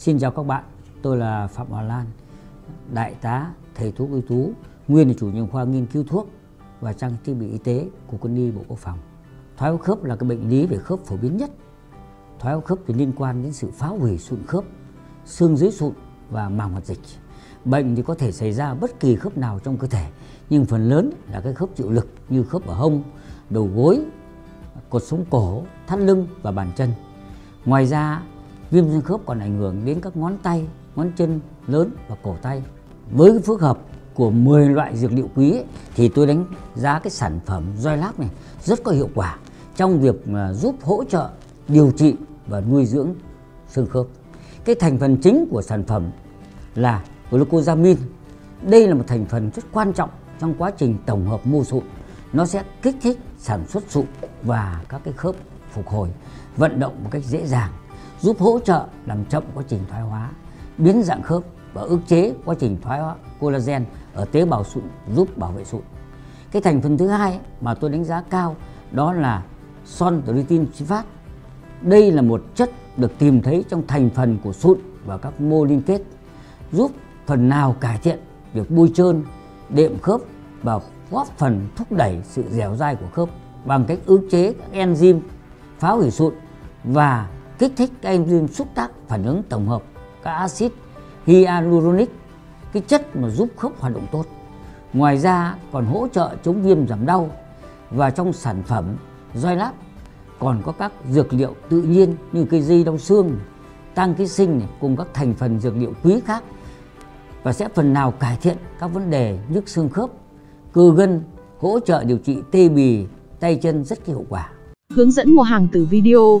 Xin chào các bạn, tôi là Phạm Hòa Lan, đại tá, thầy thuốc ưu tú, nguyên là chủ nhiệm khoa nghiên cứu thuốc và trang thiết bị y tế của quân y Bộ Quốc phòng. Thoái hóa khớp là cái bệnh lý về khớp phổ biến nhất. Thoái hóa khớp thì liên quan đến sự phá hủy sụn khớp, xương dưới sụn và màng hoạt dịch. Bệnh thì có thể xảy ra bất kỳ khớp nào trong cơ thể, nhưng phần lớn là cái khớp chịu lực như khớp ở hông, đầu gối, cột sống cổ, thắt lưng và bàn chân. Ngoài ra, viêm xương khớp còn ảnh hưởng đến các ngón tay, ngón chân lớn và cổ tay. Với cái phức hợp của 10 loại dược liệu quý ấy, thì tôi đánh giá cái sản phẩm roi láp này rất có hiệu quả trong việc giúp hỗ trợ điều trị và nuôi dưỡng xương khớp. Cái thành phần chính của sản phẩm là glucosamine. Đây là một thành phần rất quan trọng trong quá trình tổng hợp mô sụn. Nó sẽ kích thích sản xuất sụn và các cái khớp phục hồi, vận động một cách dễ dàng, giúp hỗ trợ làm chậm quá trình thoái hóa, biến dạng khớp và ức chế quá trình thoái hóa collagen ở tế bào sụn giúp bảo vệ sụn. Cái thành phần thứ hai mà tôi đánh giá cao đó là son tritin sulfat. Đây là một chất được tìm thấy trong thành phần của sụn và các mô liên kết giúp phần nào cải thiện việc bôi trơn, đệm khớp và góp phần thúc đẩy sự dẻo dai của khớp bằng cách ức chế các enzyme phá hủy sụn và kích thích các enzyme xúc tác phản ứng tổng hợp các axit hyaluronic cái chất mà giúp khớp hoạt động tốt. Ngoài ra còn hỗ trợ chống viêm giảm đau và trong sản phẩm roi láp còn có các dược liệu tự nhiên như cây dây đau xương, tăng ký sinh này, cùng các thành phần dược liệu quý khác và sẽ phần nào cải thiện các vấn đề nhức xương khớp, cơ gân, hỗ trợ điều trị tê bì, tay chân rất hiệu quả. Hướng dẫn mua hàng từ video.